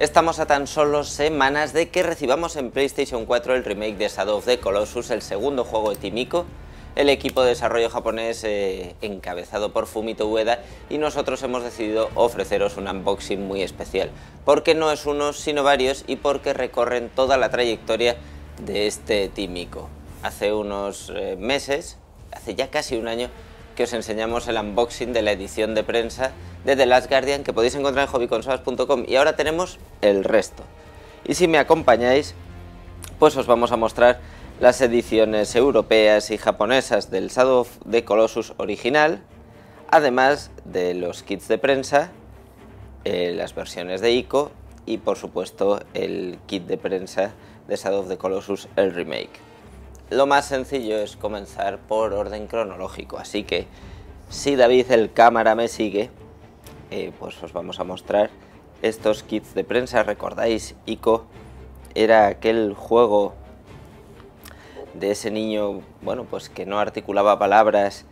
Estamos a tan solo semanas de que recibamos en PlayStation 4 el remake de Shadow of the Colossus, el segundo juego de Timiko, el equipo de desarrollo japonés eh, encabezado por Fumito Ueda y nosotros hemos decidido ofreceros un unboxing muy especial, porque no es uno sino varios y porque recorren toda la trayectoria de este Timiko. Hace unos eh, meses, hace ya casi un año, que os enseñamos el unboxing de la edición de prensa de The Last Guardian que podéis encontrar en hobbyconsolas.com y ahora tenemos el resto. Y si me acompañáis, pues os vamos a mostrar las ediciones europeas y japonesas del Shadow of the Colossus original, además de los kits de prensa, eh, las versiones de ICO y por supuesto el kit de prensa de Shadow of the Colossus, el remake. Lo más sencillo es comenzar por orden cronológico, así que si David el cámara me sigue, eh, pues os vamos a mostrar estos kits de prensa. Recordáis, Ico era aquel juego de ese niño, bueno, pues que no articulaba palabras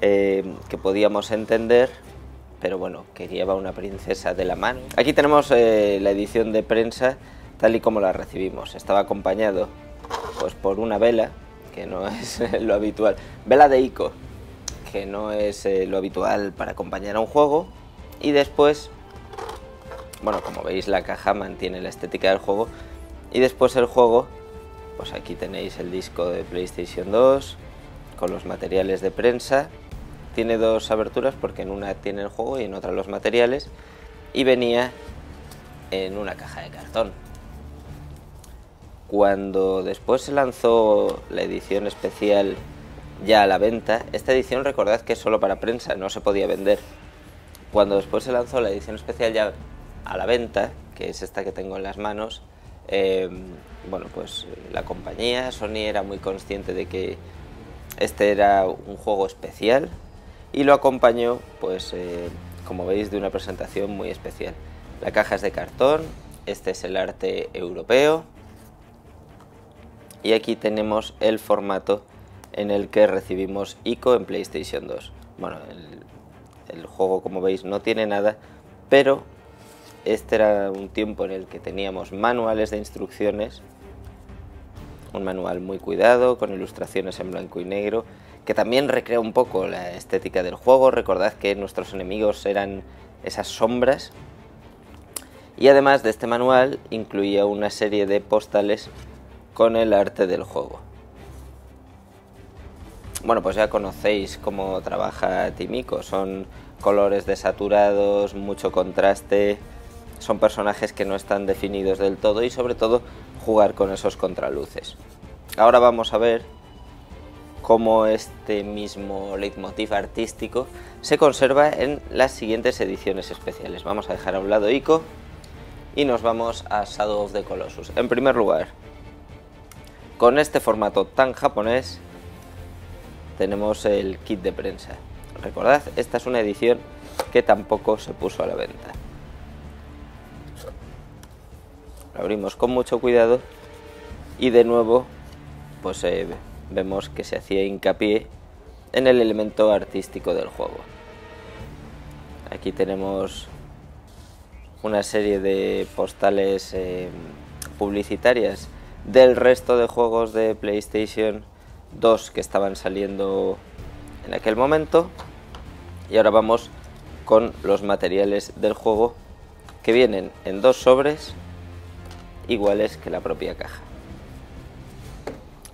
eh, que podíamos entender, pero bueno, que lleva una princesa de la mano. Aquí tenemos eh, la edición de prensa tal y como la recibimos. Estaba acompañado pues por una vela, que no es lo habitual. Vela de Ico, que no es lo habitual para acompañar a un juego y después, bueno, como veis la caja mantiene la estética del juego y después el juego, pues aquí tenéis el disco de PlayStation 2 con los materiales de prensa. Tiene dos aberturas porque en una tiene el juego y en otra los materiales y venía en una caja de cartón. Cuando después se lanzó la edición especial ya a la venta, esta edición recordad que es solo para prensa, no se podía vender. Cuando después se lanzó la edición especial ya a la venta, que es esta que tengo en las manos, eh, bueno, pues la compañía, Sony, era muy consciente de que este era un juego especial y lo acompañó, pues eh, como veis, de una presentación muy especial. La caja es de cartón, este es el arte europeo y aquí tenemos el formato en el que recibimos ICO en PlayStation 2. Bueno, el, el juego, como veis, no tiene nada, pero este era un tiempo en el que teníamos manuales de instrucciones, un manual muy cuidado, con ilustraciones en blanco y negro, que también recrea un poco la estética del juego. Recordad que nuestros enemigos eran esas sombras. Y además de este manual incluía una serie de postales con el arte del juego. Bueno, pues ya conocéis cómo trabaja Timiko. Son colores desaturados, mucho contraste. Son personajes que no están definidos del todo y sobre todo jugar con esos contraluces. Ahora vamos a ver cómo este mismo leitmotiv artístico se conserva en las siguientes ediciones especiales. Vamos a dejar a un lado Ico y nos vamos a Shadow of the Colossus. En primer lugar, con este formato tan japonés, tenemos el kit de prensa. Recordad, esta es una edición que tampoco se puso a la venta. Lo abrimos con mucho cuidado y de nuevo pues eh, vemos que se hacía hincapié en el elemento artístico del juego. Aquí tenemos una serie de postales eh, publicitarias del resto de juegos de PlayStation dos que estaban saliendo en aquel momento y ahora vamos con los materiales del juego que vienen en dos sobres iguales que la propia caja.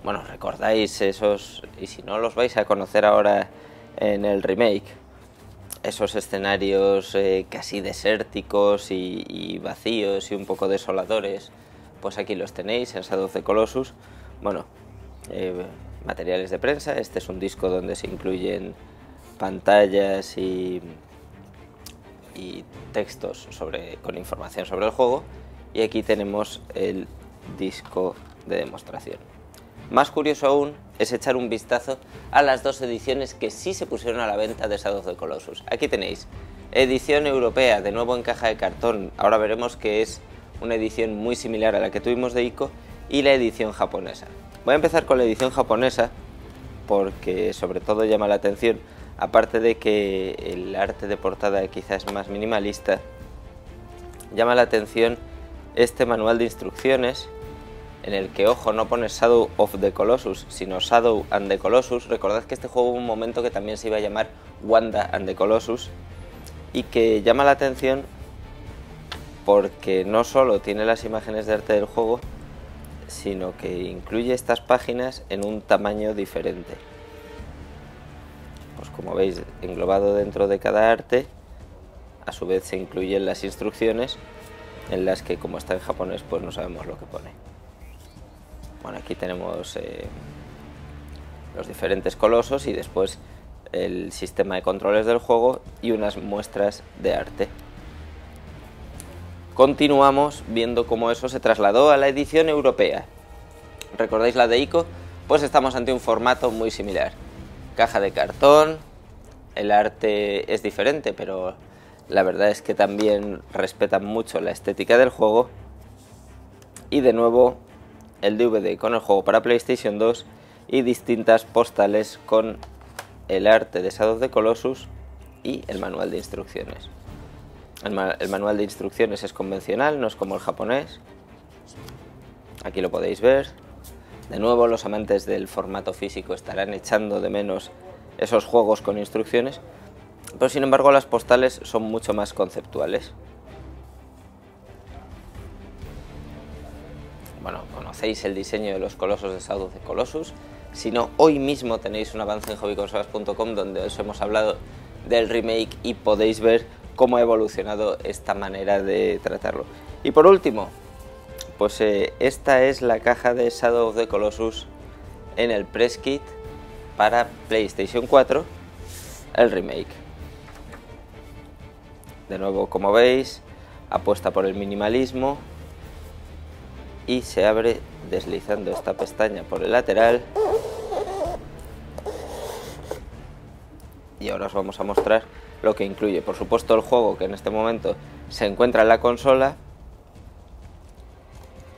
Bueno, recordáis esos, y si no los vais a conocer ahora en el remake, esos escenarios eh, casi desérticos y, vacíos y un poco desoladores, pues aquí los tenéis en Shadow of Colossus. Bueno, eh, materiales de prensa. Este es un disco donde se incluyen pantallas y, textos sobre, con información sobre el juego. Y aquí tenemos el disco de demostración. Más curioso aún es echar un vistazo a las dos ediciones que sí se pusieron a la venta de Shadow of the Colossus. Aquí tenéis edición europea, de nuevo en caja de cartón. Ahora veremos que es una edición muy similar a la que tuvimos de ICO y la edición japonesa. Voy a empezar con la edición japonesa porque sobre todo llama la atención, aparte de que el arte de portada quizás es más minimalista, llama la atención este manual de instrucciones en el que, ojo, no pone Shadow of the Colossus, sino Shadow and the Colossus. Recordad que este juego hubo un momento que también se iba a llamar Wanda and the Colossus y que llama la atención porque no solo tiene las imágenes de arte del juego, sino que incluye estas páginas en un tamaño diferente. Pues como veis, englobado dentro de cada arte, a su vez se incluyen las instrucciones en las que como está en japonés pues no sabemos lo que pone. Bueno, aquí tenemos eh, los diferentes colosos y después el sistema de controles del juego y unas muestras de arte. Continuamos viendo cómo eso se trasladó a la edición europea. ¿Recordáis la de ICO? Pues estamos ante un formato muy similar. Caja de cartón, el arte es diferente, pero la verdad es que también respetan mucho la estética del juego. Y de nuevo el DVD con el juego para PlayStation 2 y distintas postales con el arte de Shadow of the Colossus y el manual de instrucciones. El, manual de instrucciones es convencional, no es como el japonés. Aquí lo podéis ver. De nuevo, los amantes del formato físico estarán echando de menos esos juegos con instrucciones, pero sin embargo las postales son mucho más conceptuales. bueno, conocéis el diseño de los colosos de Shadow de Colossus. Si no, hoy mismo tenéis un avance en hobbyconsolas.com donde os hemos hablado del remake y podéis ver cómo ha evolucionado esta manera de tratarlo. Y por último, pues eh, esta es la caja de Shadow of the Colossus en el press kit para PlayStation 4, el remake. De nuevo, como veis, apuesta por el minimalismo, y se abre deslizando esta pestaña por el lateral y ahora os vamos a mostrar lo que incluye por supuesto el juego que en este momento se encuentra en la consola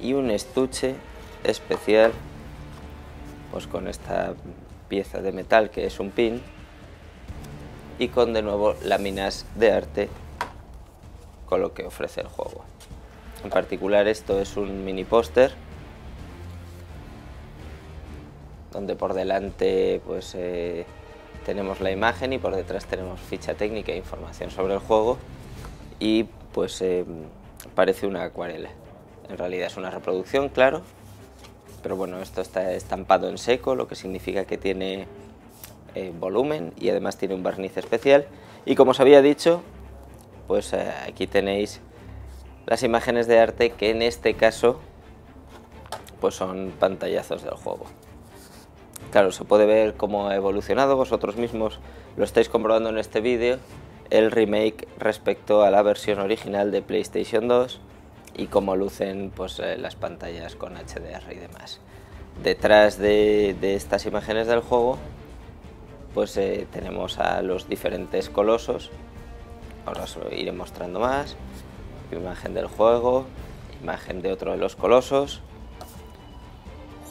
y un estuche especial pues con esta pieza de metal que es un pin y con de nuevo láminas de arte con lo que ofrece el juego. En particular esto es un mini póster donde por delante pues eh, tenemos la imagen y por detrás tenemos ficha técnica e información sobre el juego y pues eh, parece una acuarela. En realidad es una reproducción, claro, pero bueno, esto está estampado en seco, lo que significa que tiene eh, volumen y además tiene un barniz especial. Y como os había dicho, pues aquí tenéis las imágenes de arte que en este caso pues son pantallazos del juego. Claro, se puede ver cómo ha evolucionado, vosotros mismos lo estáis comprobando en este vídeo, el remake respecto a la versión original de PlayStation 2 y cómo lucen pues, eh, las pantallas con HDR y demás. Detrás de, estas imágenes del juego pues eh, tenemos a los diferentes colosos, ahora os lo iré mostrando más, imagen del juego, imagen de otro de los colosos,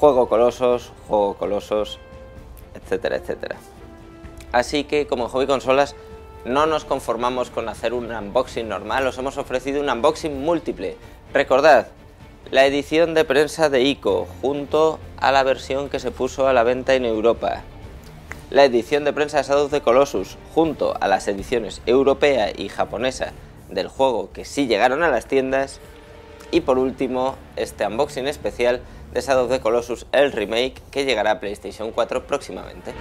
juego colosos, juego colosos, etcétera, etcétera. Así que como hobby consolas no nos conformamos con hacer un unboxing normal, os hemos ofrecido un unboxing múltiple. Recordad, la edición de prensa de ICO junto a la versión que se puso a la venta en Europa. La edición de prensa de Shadow de Colossus junto a las ediciones europea y japonesa del juego que sí llegaron a las tiendas. Y por último, este unboxing especial de Shadow of the Colossus, el remake, que llegará a PlayStation 4 próximamente.